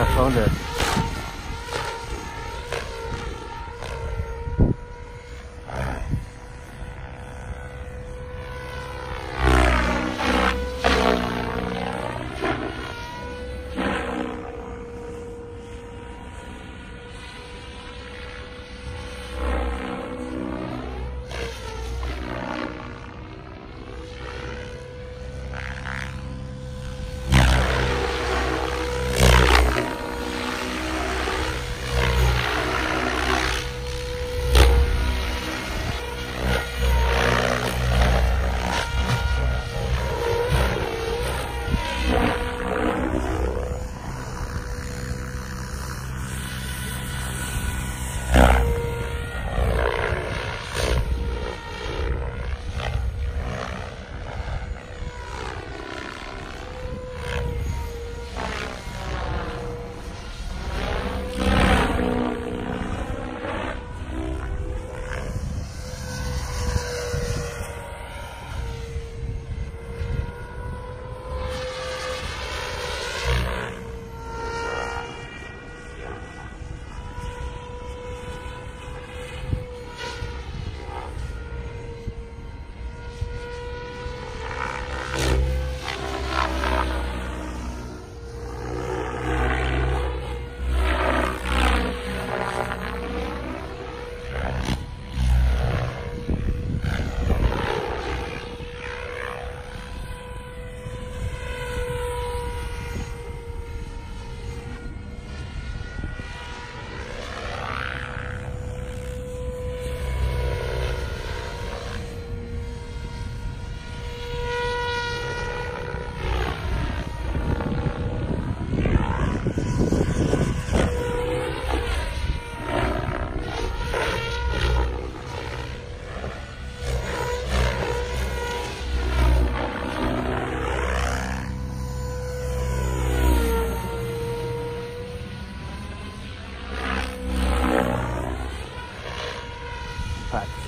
I found it.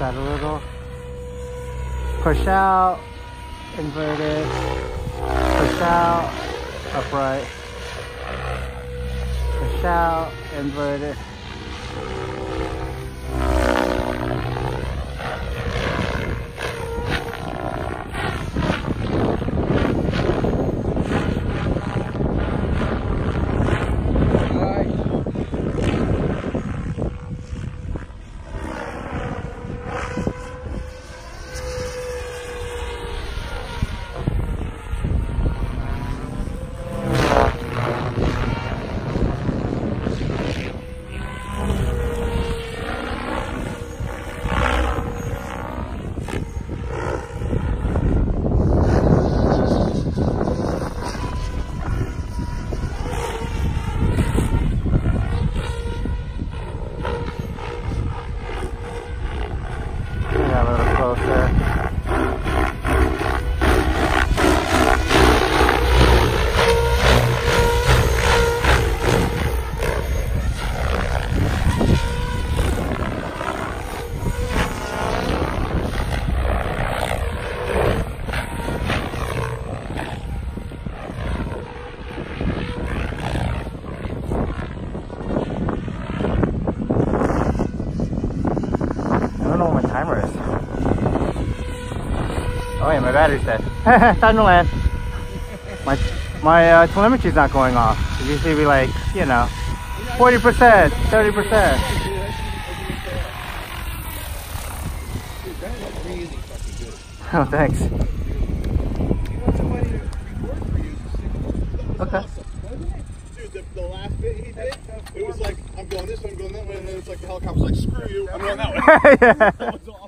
That a little. Push out, inverted, push out, upright, push out, inverted. Yeah, a little closer. I don't know what my timer is. Oh yeah, my battery's dead. Time to land. My my uh, telemetry's not going off. It usually be like, you know, 40%, 30%. really fucking good. Oh, thanks. You want somebody to record for you to sing Okay. awesome, doesn't it? Dude, the, the last bit he did, it was like, I'm going this way, I'm going that way, and then it's like the helicopter's like, screw you, I'm going that way. yeah. That was awesome.